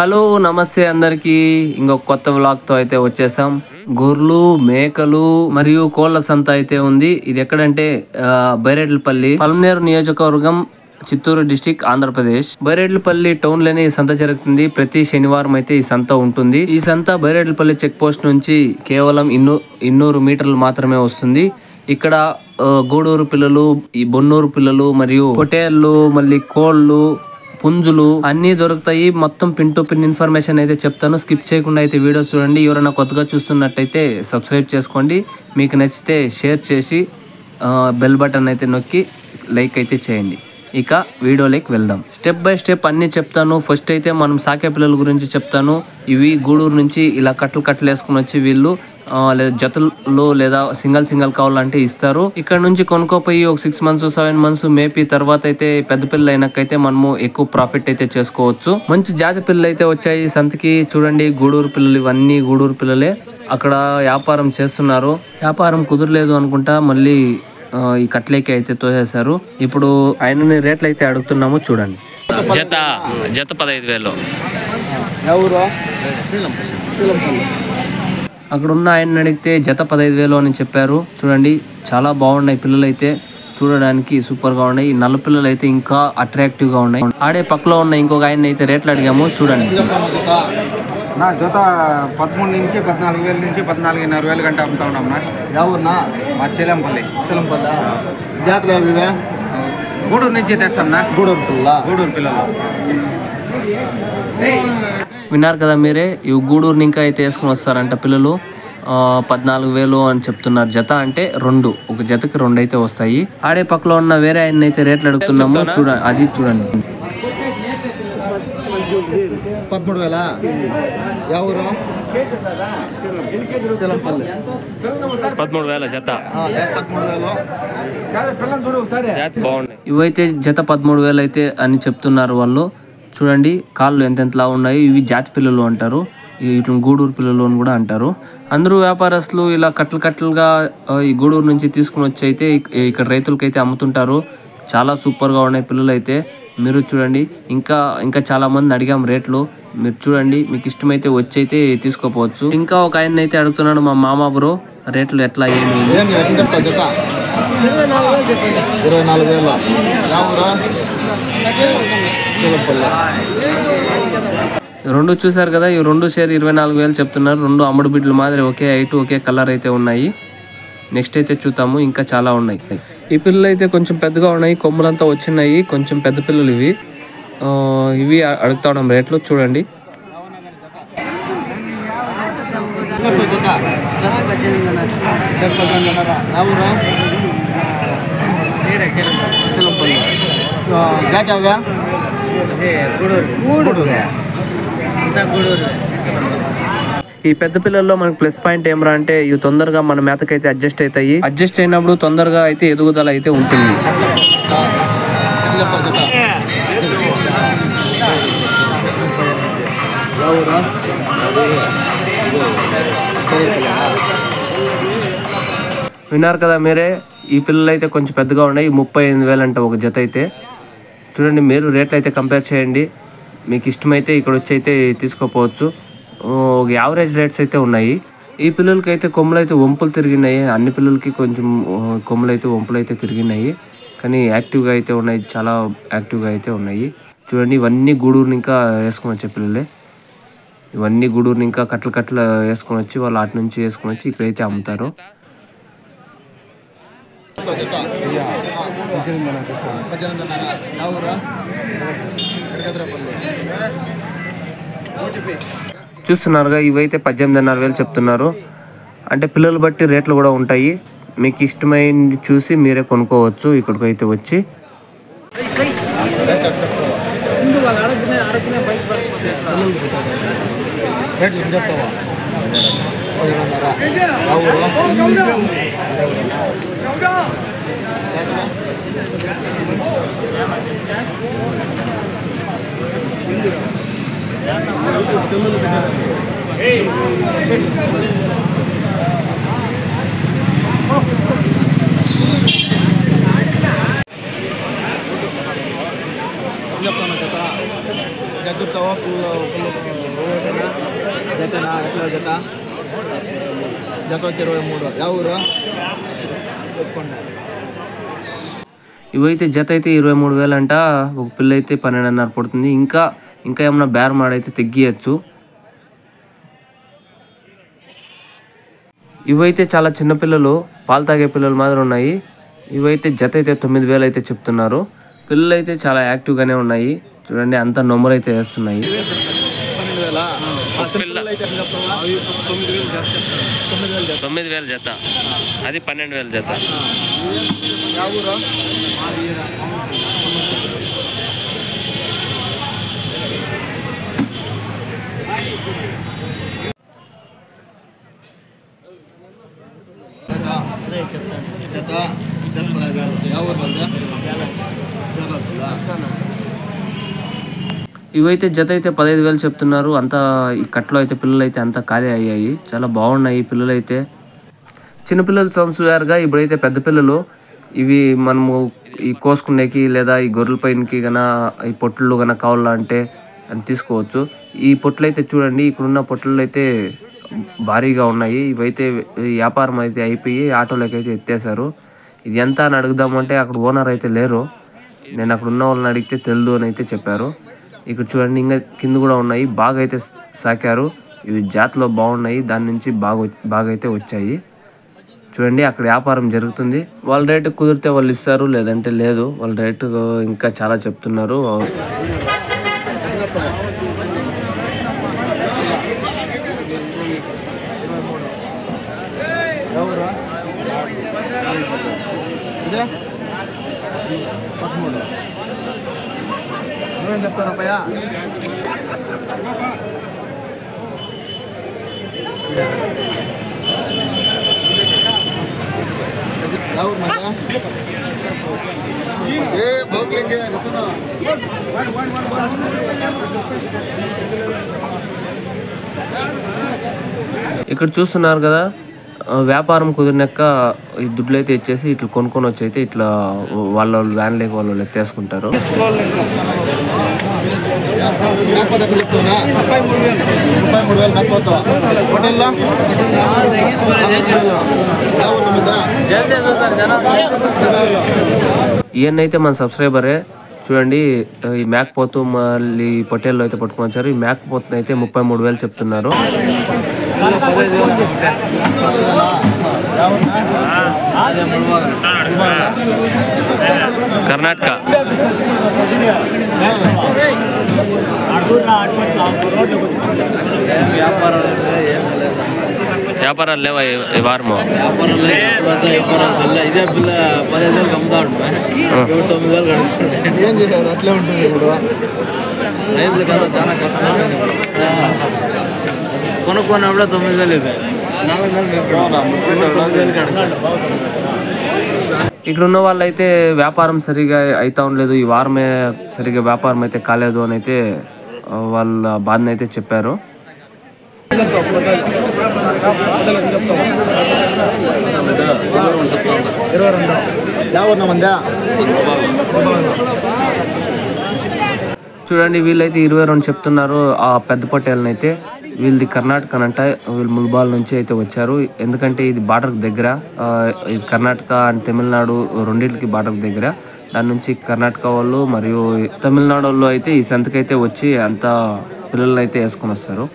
Hello నమస్తే అందరికి. ఇంకొక కొత్త వ్లాగ్తో అయితే వచ్చేసాం. గొర్రెలు మేకలు మరియు కోళ్ళ సంత అయితే ఉంది. ఇది ఎక్కడంటే ఆ, బైరెడ్లపల్లి పల్మనేరు నియోజకవర్గం చిత్తూరు డిస్టిక్ ఆంధ్రప్రదేశ్. బైరేట్లపల్లి టౌన్లోనే ఈ సంత జరుగుతుంది. ప్రతి శనివారం అయితే ఈ సంత ఉంటుంది. ఈ సంత బైరెడ్లపల్లి చెక్ పోస్ట్ నుంచి కేవలం ఇన్నూ ఇన్నూరు మీటర్లు మాత్రమే వస్తుంది. ఇక్కడ గూడూరు పిల్లలు ఈ బొన్నూరు పిల్లలు మరియు పొటేళ్ళు మళ్ళీ కోళ్ళు పుంజులు అన్ని దొరుకుతాయి. మొత్తం పిన్ టు పిన్ ఇన్ఫర్మేషన్ అయితే చెప్తాను. స్కిప్ చేయకుండా అయితే వీడియో చూడండి. ఎవరైనా కొత్తగా చూస్తున్నట్టయితే సబ్స్క్రైబ్ చేసుకోండి. మీకు నచ్చితే షేర్ చేసి బెల్ బటన్ అయితే నొక్కి లైక్ అయితే చేయండి. ఇక వీడియోలోకి వెళ్దాం. స్టెప్ బై స్టెప్ అన్నీ చెప్తాను. ఫస్ట్ అయితే మనం సాకే పిల్లల గురించి చెప్తాను. ఇవి గూడూరు నుంచి ఇలా కట్టలు కట్టలు వేసుకుని వచ్చి వీళ్ళు లేదా జతలు లేదా సింగల్ సింగల్ కావాలంటే ఇస్తారు. ఇక్కడ నుంచి కొనుక్కోపోయి ఒక సిక్స్ మంత్స్ సెవెన్ మంత్స్ మేపీ తర్వాత అయితే పెద్ద పిల్లలు అయినాకైతే మనము ఎక్కువ ప్రాఫిట్ అయితే చేసుకోవచ్చు. మంచి జాతి పిల్లలు అయితే వచ్చాయి. సంతకి చూడండి గూడూరు పిల్లలు ఇవన్నీ గూడూరు పిల్లలే. అక్కడ వ్యాపారం చేస్తున్నారు. వ్యాపారం కుదరలేదు అనుకుంటా మళ్ళీ ఈ కట్లేకి అయితే తోసేశారు. ఇప్పుడు ఆయనని రేట్లు అయితే అడుగుతున్నాము చూడండి. జత జత పదహైదు వేలు. ఎవరు? అక్కడ ఉన్న ఆయన అడిగితే జత పదహైదు వేలు అని చెప్పారు. చూడండి చాలా బాగున్నాయి పిల్లలు అయితే చూడడానికి సూపర్గా ఉన్నాయి. ఈ నల్ల పిల్లలు అయితే ఇంకా అట్రాక్టివ్గా ఉన్నాయి. ఆడే పక్కలో ఉన్న ఇంకొక ఆయన అయితే రేట్లు అడిగాము. చూడండి. నా జత పదమూడు నుంచి పద్నాలుగు వేల నుంచి పద్నాలుగున్నర వేలు గంట అమ్ముతా ఉన్నాం నా. ఎవరున్నా మా చెలంపల్లి సిలంపల్లి జాతర గూడూరు నుంచి తెస్తాం నా. గూడూరు పిల్ల. గూడూరు పిల్లలు. విన్నారు కదా మీరే? ఈ గూడూరు ఇంకా అయితే వేసుకుని వస్తారంట పిల్లలు. ఆ, పద్నాలుగు వేలు అని చెప్తున్నారు జత. అంటే రెండు. ఒక జతకి రెండు అయితే వస్తాయి. ఆడే పక్కలో ఉన్న వేరే ఆయన అయితే రేట్లు అడుగుతున్నాము. చూడ అది చూడండి. పదమూడు వేల? ఎవరు పదమూడు వేల జత. ఇవైతే జత పదమూడు వేలు అయితే అని చెప్తున్నారు వాళ్ళు. చూడండి కాళ్ళు ఎంతెంతలా ఉన్నాయి ఇవి జాతి పిల్లలు అంటారు ఇట్లా గూడూరు పిల్లలు అని కూడా అంటారు. అందరూ వ్యాపారస్తులు ఇలా కట్టలు కట్టలుగా ఈ గూడూరు నుంచి తీసుకుని వచ్చి అయితే ఇక్కడ రైతులకైతే అమ్ముతుంటారు. చాలా సూపర్గా ఉన్నాయి పిల్లలు అయితే మీరు చూడండి ఇంకా ఇంకా చాలామంది అడిగాం రేట్లు. మీరు చూడండి మీకు ఇష్టమైతే వచ్చి అయితే తీసుకోపోవచ్చు. ఇంకా ఒక ఆయన అయితే అడుగుతున్నాడు మా మామ బ్రో రేట్లు ఎట్లా ఏమి ఇరవై నాలుగు వేలు రెండు చూసారు కదా ఈ రెండు షేర్ ఇరవై నాలుగు వేలు చెప్తున్నారు. రెండు అమ్ముడు బిడ్లు మాదిరి ఒకే హైట్ ఒకే కలర్ అయితే ఉన్నాయి. నెక్స్ట్ అయితే చూద్దాము ఇంకా చాలా ఉన్నాయి. ఈ పిల్లలు అయితే కొంచెం పెద్దగా ఉన్నాయి కొమ్ములంతా వచ్చినాయి కొంచెం పెద్ద పిల్లలు ఇవి. ఇవి అడుగుతా ఉన్నాం రేట్లు చూడండి. ఈ పెద్ద పిల్లల్లో మనకి ప్లస్ పాయింట్ ఏమరా అంటే ఇవి తొందరగా మన మేతకైతే అడ్జస్ట్ అవుతాయి. అడ్జస్ట్ అయినప్పుడు తొందరగా అయితే ఎదుగుదల అయితే ఉంటుంది. విన్నారు కదా మీరే ఈ పిల్లలు అయితే కొంచెం పెద్దగా ఉన్నాయి ముప్పై ఎనిమిది వేలు అంట ఒక జత అయితే. చూడండి మీరు రేట్లు అయితే కంపేర్ చేయండి. మీకు ఇష్టమైతే ఇక్కడ వచ్చి అయితే తీసుకోపోవచ్చు. యావరేజ్ రేట్స్ అయితే ఉన్నాయి. ఈ పిల్లలకి అయితే కొమ్ములు అయితే వంపులు తిరిగినాయి. అన్ని పిల్లలకి కొంచెం కొమ్ములు అయితే వంపులు అయితే తిరిగినాయి. కానీ యాక్టివ్గా అయితే ఉన్నాయి చాలా యాక్టివ్గా అయితే ఉన్నాయి. చూడండి ఇవన్నీ గూడూరుని ఇంకా వేసుకొని వచ్చే పిల్లలే. ఇవన్నీ గూడూరుని ఇంకా కట్టలు కట్టలు వేసుకొని వచ్చి వాళ్ళు అటు నుంచి వేసుకొని వచ్చి ఇక్కడైతే అమ్ముతారు. చూస్తున్నారుగా ఇవైతే పద్దెనిమిదిన్నర వేలు చెప్తున్నారు. అంటే పిల్లలు బట్టి రేట్లు కూడా ఉంటాయి. మీకు ఇష్టమైంది చూసి మీరే కొనుక్కోవచ్చు. ఇక్కడికి అయితే వచ్చి. రేట్లు చెప్తావా పదిన్నర ఎవరు చెప్తాను కదా గదురుతావా పుల్ల పుల్ల జతనా ఎట్లా జత జత వచ్చి ఇరవై మూడు ಯಾವ ఊరు చెప్పుకోండి ఇవైతే జత అయితే ఇరవై మూడు వేలు అంట. ఒక పిల్ల అయితే పన్నెండున్నర పడుతుంది. ఇంకా ఇంకా ఏమన్నా బేర్ మాడైతే తెగ్గియచ్చు ఇవైతే చాలా చిన్న పిల్లలు పాలు తాగే పిల్లలు మాదిరి ఉన్నాయి. ఇవైతే జత అయితే తొమ్మిది వేలు అయితే చెప్తున్నారు. పిల్లలు అయితే చాలా యాక్టివ్గానే ఉన్నాయి. చూడండి అంతా నొమ్మరు అయితే వేస్తున్నాయి. పన్నెండు వేల అయితే ఎట్లా చెప్తావా తొమ్మిది వేలు తొమ్మిది వేలు జత తొమ్మిది వేలు జత అది పన్నెండు వేలు జత ಯಾವ ఊరు జత ఇవైతే జత అయితే పదహైదు వేలు చెప్తున్నారు. అంతా ఈ కట్లో అయితే పిల్లలు అయితే అంతా ఖాళీ అయ్యాయి. చాలా బాగున్నాయి పిల్లలు అయితే చిన్నపిల్లలు సంసుగారుగా ఇప్పుడైతే పెద్ద పిల్లలు. ఇవి మనము ఈ కోసుకునేకి లేదా ఈ గొర్రెల పైనకి గన ఈ పొట్లు గన కావాలంటే అని తీసుకోవచ్చు. ఈ పొట్లు అయితే చూడండి ఇక్కడున్న పొట్లు అయితే భారీగా ఉన్నాయి. ఇవైతే వ్యాపారం అయితే అయిపోయి ఆటోలోకి అయితే ఎత్తేసారు ఇది ఎంత అని అడుగుదామంటే అక్కడ ఓనర్ అయితే లేరు. నేను అక్కడ ఉన్న వాళ్ళని అడిగితే తెలుదు అని అయితే చెప్పారు. ఇక్కడ చూడండి ఇంకా కింద కూడా ఉన్నాయి. బాగా అయితే సాకారు. ఇవి జాతిలో బాగున్నాయి. దాని నుంచి బాగా బాగా అయితే వచ్చాయి. చూడండి అక్కడ వ్యాపారం జరుగుతుంది. వాళ్ళ రేటు కుదిరితే వాళ్ళు ఇస్తారు లేదంటే లేదు. వాళ్ళ రేటు ఇంకా చాలా చెప్తున్నారు ఎవరు ఇదే పదమూడు చెప్తారు ఏ భోగ్లింగే చెప్తున్నా. ఇక్కడ చూస్తున్నారు కదా వ్యాపారం కుదిరినాక ఈ దుడ్లు అయితే ఇచ్చేసి ఇట్లా కొనుక్కొని వచ్చి అయితే ఇట్లా వాళ్ళ వాళ్ళు వ్యాన్ లేక వాళ్ళు ఎత్తేసుకుంటారు. మేకపోతే ఎట్లా చెప్తున్నా ముప్పై మూడు వేలు. ముప్పై మూడు వేలు హోటల్లో? ఈయనైతే మన సబ్స్క్రైబరే. చూడండి ఈ మేకపోతు మళ్ళీ పొట్టేళ్ళు అయితే పట్టుకొని వచ్చారు ఈ మేకపోతుని అయితే ముప్పై మూడు వేలు చెప్తున్నారు. కర్ణాటక వ్యాపారాలు లేవా ఈ- ఈ వారము ఇదే పిల్ల పదిహేను వేలకు అమ్ముతా ఉంటా ఇప్పుడు తొమ్మిది వేలు కడుగుతుంటే ఏం చేశారు అట్లే ఉంటుంది ఇప్పుడు రైతులు కదా చాలా కష్టం కొనుక్కున్నప్పుడే తొమ్మిది వేలు ఇవ్వాలి ఇక్కడ ఉన్న వాళ్ళైతే వ్యాపారం సరిగా అయితే ఉండలేదు. ఈ వారమే సరిగా వ్యాపారం అయితే కాలేదు అని అయితే వాళ్ళ బాధను అయితే చెప్పారు. చూడండి వీళ్ళైతే ఇరవై రెండు చెప్తున్నారు ఆ పెద్ద పొట్టేళ్ళనైతే వీళ్ళది కర్ణాటక అంట. వీళ్ళు ముల్బాల్ నుంచి అయితే వచ్చారు. ఎందుకంటే ఇది బార్డర్ దగ్గర ఇది కర్ణాటక అండ్ తమిళనాడు రెండింటికి బార్డర్ దగ్గర. దాని నుంచి కర్ణాటక వాళ్ళు మరియు తమిళనాడు వాళ్ళు అయితే ఈ సంతకైతే వచ్చి అంతా పిల్లల్ని అయితే వేసుకొని వస్తారు.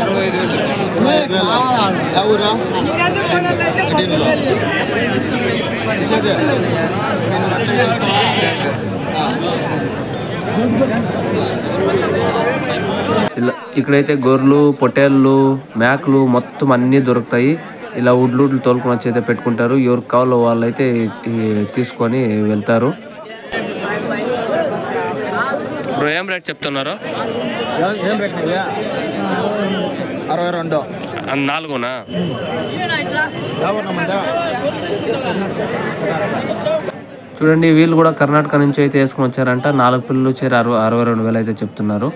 ఇరవై ఐదు వేలు. ఇక్కడైతే గొర్రెలు పొటేళ్ళు మేకలు మొత్తం అన్నీ దొరుకుతాయి. ఇలా ఉడ్లు ఉడ్లు తోలుకొని వచ్చి అయితే పెట్టుకుంటారు. ఎవరికి కావాలో వాళ్ళు అయితే తీసుకొని వెళ్తారు. ఏం రేట్ చెప్తున్నారు? ఏం రేట్ అరవై రెండు. చూడండి వీళ్ళు కూడా కర్ణాటక నుంచి అయితే వేసుకుని వచ్చారంట. నాలుగు పిల్లలు వచ్చారు అరవై అరవై రెండు వేలు అయితే చెప్తున్నారు.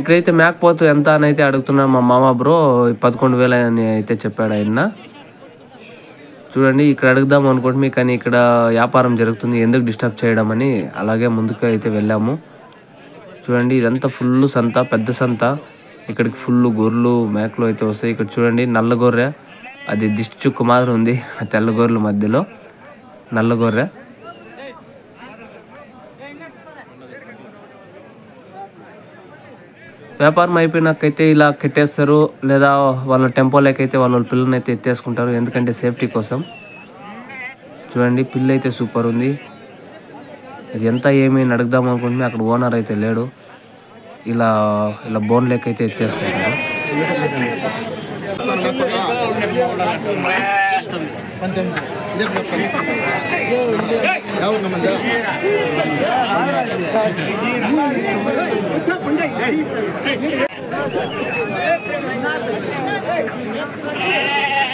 ఇక్కడైతే మేకపోతూ ఎంత అని అయితే అడుగుతున్నా మా మామ బ్రో. పదకొండు వేలు అని అయితే చెప్పాడు ఆయన. చూడండి ఇక్కడ అడుగుదాం అనుకుంటే కానీ ఇక్కడ వ్యాపారం జరుగుతుంది ఎందుకు డిస్టర్బ్ చేయడం అని. అలాగే ముందుకు అయితే వెళ్ళాము. చూడండి ఇదంతా ఫుల్ సంత పెద్ద సంత. ఇక్కడికి ఫుల్ గొర్రెలు మేకలు అయితే వస్తాయి. ఇక్కడ చూడండి నల్ల గొర్రె. అది దిష్టి చుక్క మాదిరి ఉంది ఆ తెల్ల గొర్రెల మధ్యలో. నల్ల గొర్రె. వ్యాపారం అయిపోయినాకైతే ఇలా కట్టేస్తారు లేదా వాళ్ళ టెంపోలోకి అయితే వాళ్ళ పిల్లని అయితే ఎత్తేసుకుంటారు ఎందుకంటే సేఫ్టీ కోసం. చూడండి పిల్ల అయితే సూపర్ ఉంది. అది ఎంత ఏమి అడుగుదాం అనుకుంటే అక్కడ ఓనర్ అయితే లేడు. ఇలా ఇలా బోన్ లెక్క అయితే ఎత్తేసుకుంటారు పంతొమ్మిది ఇదే చెప్తాను ఎవరు నమ్మండి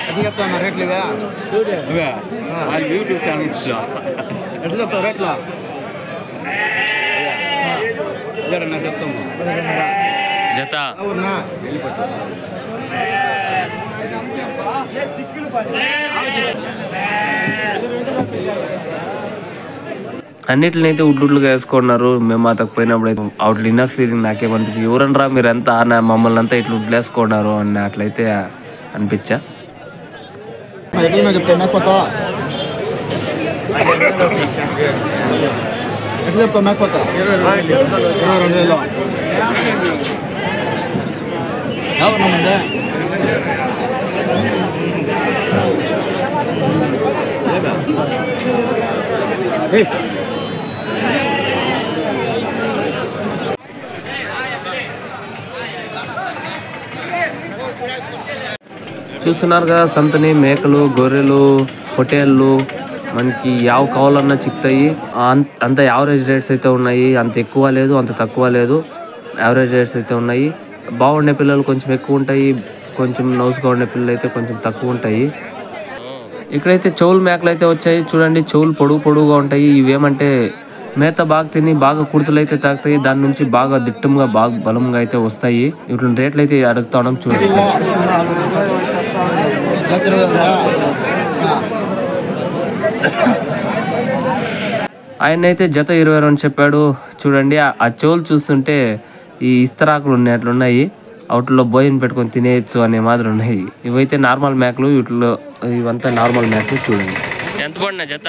అది చెప్తాను రేట్లు ఇవే వాళ్ళు యూట్యూబ్ ఛానల్స్లో ఎట్లా చెప్తావు రేట్లా జరన్నా చెప్తాము జత అవునా అన్నిటిని అన్నిటినైతే ఉడ్లుడ్లుగా వేసుకున్నారు. మేము అతకు పోయినప్పుడు అయితే అవుట్ ఇన్నర్ ఫీలింగ్ నాకేమనిపించింది ఎవరనరా మీరు ఎంత ఆన మమ్మల్ని అంతా ఇట్లా ఉడ్లేసుకున్నారు అని అట్లయితే అనిపించా. ఎట్లా చెప్తావు? మేకపోత ఎట్లా ఇరవై రెండు వేలు ఎవరు నమ్మండి చూస్తున్నారు కదా సంతని మేకలు గొర్రెలు పొటేళ్ళు మనకి యావ కావాలన్నా చిక్తాయి. అంత యావరేజ్ రేట్స్ అయితే ఉన్నాయి. అంత ఎక్కువ లేదు అంత తక్కువ లేదు. యావరేజ్ రేట్స్ అయితే ఉన్నాయి. బాగుండే పిల్లలు కొంచెం ఎక్కువ ఉంటాయి. కొంచెం నౌస్గా ఉండే పిల్లలు అయితే కొంచెం తక్కువ ఉంటాయి. ఇక్కడైతే చెవులు మేకలు అయితే వచ్చాయి. చూడండి చెవులు పొడుగు పొడుగుగా ఉంటాయి. ఇవేమంటే మేత బాగా తిని బాగా కుర్తలు అయితే తాగుతాయి. దాని నుంచి బాగా దిట్టంగా బాగా బలంగా అయితే వస్తాయి. ఇట్లా రేట్లు అయితే అడుగుతా ఉండడం చూడండి. ఆయన అయితే జత ఇరవై రెండు చెప్పాడు. చూడండి ఆ- ఆ చెవులు చూస్తుంటే ఈ ఇస్తరాకులు ఉన్నట్లున్నాయి అవుట్లో బోయిన్ పెట్టుకొని తినేయచ్చు అనే మాదిరి ఉన్నాయి. ఇవైతే నార్మల్ మేకలు వీటిలో ఇవంతా నార్మల్ మేకలు చూడండి. ఎంత పడినా జత?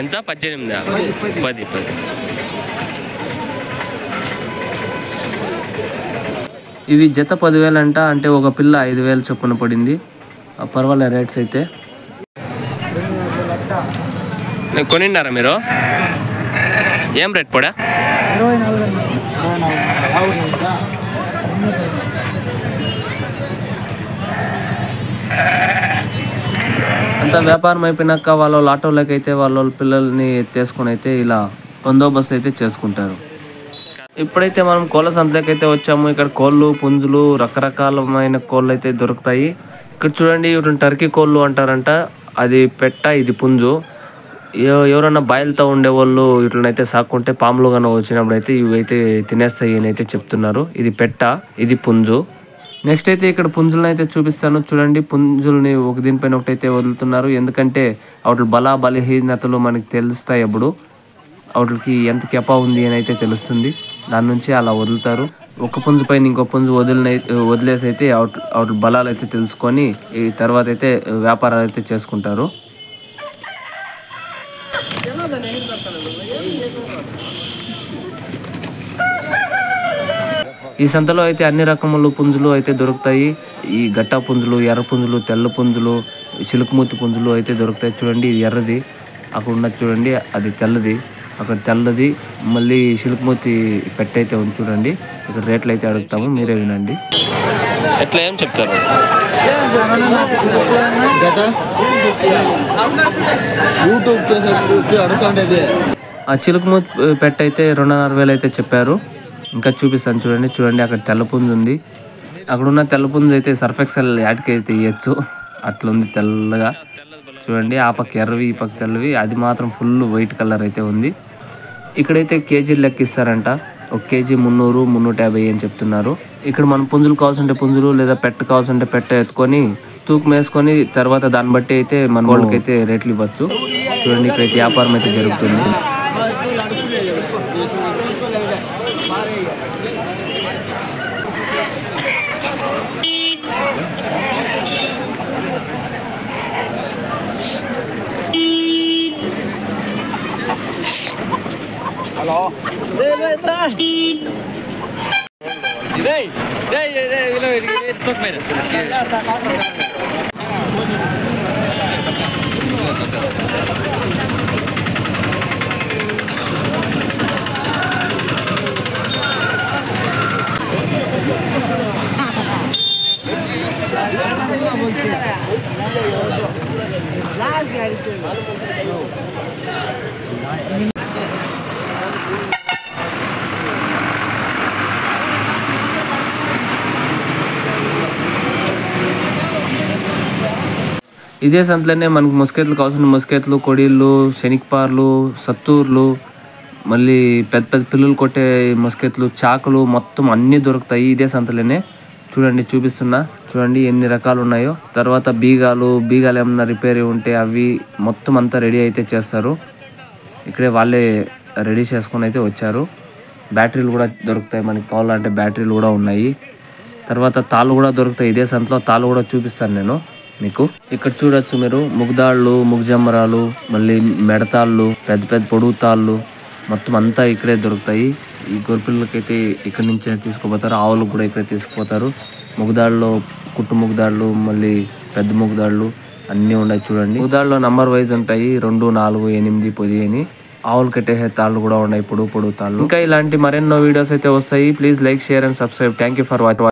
ఎంత? పద్దెనిమిది? పది పది. ఇవి జత పదివేలు అంట అంటే ఒక పిల్ల ఐదు వేలు చొప్పున పడింది. ఆ పర్వాలే రేట్స్ అయితే. కొనిన్నారా మీరు? ఏం రేట్ పడా? అంతా వ్యాపారం అయిపోయినాక వాళ్ళ ఆటోలకి ఆటోలోకి అయితే వాళ్ళ పిల్లల్ని ఎత్తేసుకొని అయితే ఇలా బందోబస్తు అయితే చేసుకుంటారు. ఇప్పుడైతే మనం కోళ్ళ సంతలోకి అయితే వచ్చాము. ఇక్కడ కోళ్ళు పుంజులు రకరకాలమైన కోళ్ళు అయితే దొరుకుతాయి. ఇక్కడ చూడండి ఇటు టర్కీ కోళ్ళు అంటారంట. అది పెట్ట ఇది పుంజు. ఎవరన్నా బాయిలతో ఉండే వాళ్ళు ఇట్లనైతే సాకుంటే పాములు కన్నా వచ్చినప్పుడు అయితే ఇవి అయితే తినేస్తాయి అని అయితే చెప్తున్నారు. ఇది పెట్ట ఇది పుంజు. నెక్స్ట్ అయితే ఇక్కడ పుంజులను అయితే చూపిస్తాను. చూడండి పుంజుల్ని ఒక దీనిపైన ఒకటైతే వదులుతున్నారు. ఎందుకంటే వాటి బల బలహీనతలు మనకి తెలుస్తాయి అప్పుడు. వాటికి ఎంత కెపా ఉంది అని అయితే తెలుస్తుంది. దాని నుంచి అలా వదులుతారు. ఒక పుంజు పైన ఇంకో పుంజు వదిలిన వదిలేసి అయితే అవుట్ అవుట్ బలాలు అయితే తెలుసుకొని ఈ తర్వాత అయితే వ్యాపారాలు అయితే చేసుకుంటారు. ఈ సంతలో అయితే అన్ని రకముల పుంజులు అయితే దొరుకుతాయి. ఈ గట్టా పుంజులు ఎర్ర పుంజులు తెల్ల పుంజులు చిలుకుమూతి పుంజులు అయితే దొరుకుతాయి. చూడండి ఇది ఎర్రది. అక్కడ ఉన్నది చూడండి అది తెల్లది. అక్కడ తెల్లది మళ్ళీ చిలుకుమూతి పెట్టయితే ఉంది చూడండి. ఇక్కడ రేట్లు అయితే అడుగుతాము మీరే వినండి. ఎట్లా ఏం చెప్తారు? యూట్యూబ్ ఆ చిలుకుమూతి పెట్ట అయితే రెండున్నర వేలు అయితే చెప్పారు. ఇంకా చూపిస్తాను చూడండి. చూడండి అక్కడ తెల్ల పుంజు ఉంది. అక్కడ ఉన్న తెల్ల పుంజు అయితే సర్ఫ్ ఎక్సెల్ యాడ్కి అయితే ఇవ్వచ్చు అట్లుంది తెల్లగా. చూడండి ఆ పక్క ఎర్రవి ఈ పక్క తెల్లవి. అది మాత్రం ఫుల్ వైట్ కలర్ అయితే ఉంది. ఇక్కడైతే కేజీలు లెక్కిస్తారంట. ఒక కేజీ మున్నూరు మున్నూట యాభై అని చెప్తున్నారు. ఇక్కడ మనం పుంజులు కావాల్సింటే పుంజులు లేదా పెట్ట కావాల్సింటే పెట్ట ఎత్తుకొని తూకం వేసుకొని తర్వాత దాన్ని బట్టి అయితే మన వాళ్ళకైతే రేట్లు ఇవ్వచ్చు. చూడండి ఇక్కడైతే వ్యాపారం అయితే జరుగుతుంది. Vem, vem, vem, vem, vem, vem, vem, vem, vem, vem, Lá, Zé, ele ఇదే సంతలోనే మనకు ముస్కెట్లు కావాల్సిన ముస్కెట్లు కొడీళ్ళు శనిక్పార్లు సత్తూర్లు మళ్ళీ పెద్ద పెద్ద పిల్లలు కొట్టే ముస్కెట్లు చాకులు మొత్తం అన్నీ దొరుకుతాయి ఇదే సంతలోనే. చూడండి చూపిస్తున్నా. చూడండి ఎన్ని రకాలు ఉన్నాయో. తర్వాత బీగాలు బీగాలు ఏమన్నా రిపేర్ ఉంటే అవి మొత్తం అంతా రెడీ అయితే చేస్తారు. ఇక్కడే వాళ్ళే రెడీ చేసుకొని అయితే వచ్చారు. బ్యాటరీలు కూడా దొరుకుతాయి మనకి కావాలంటే బ్యాటరీలు కూడా ఉన్నాయి. తర్వాత తాళ్ళు కూడా దొరుకుతాయి. ఇదే సంతలో తాళ్ళు కూడా చూపిస్తాను నేను. మీకు. ఇక్కడ చూడొచ్చు మీరు ముగ్దాళ్ళు ముగ్జమ్మరాలు మళ్ళీ మెడతాళ్ళు పెద్ద పెద్ద పొడుగు తాళ్ళు మొత్తం అంతా ఇక్కడే దొరుకుతాయి. ఈ గొర్రెపిల్లలకైతే ఇక్కడ నుంచే తీసుకుపోతారు. ఆవులకు కూడా ఇక్కడ తీసుకుపోతారు. ముగ్దాళ్ళు కుట్టు ముగ్దాళ్ళు మళ్ళీ పెద్ద ముగ్దాళ్ళు అన్నీ ఉన్నాయి చూడండి. ముగ్దాళ్ళు నంబర్ వైజ్ ఉంటాయి. రెండు నాలుగు ఎనిమిది పది అని ఆవులు కట్టేసే తాళ్ళు కూడా ఉన్నాయి. పొడుగు పొడుగు తాళ్ళు. ఇంకా ఇలాంటి మరెన్నో వీడియోస్ అయితే వస్తాయి. Please like share and subscribe. Thank you for watch.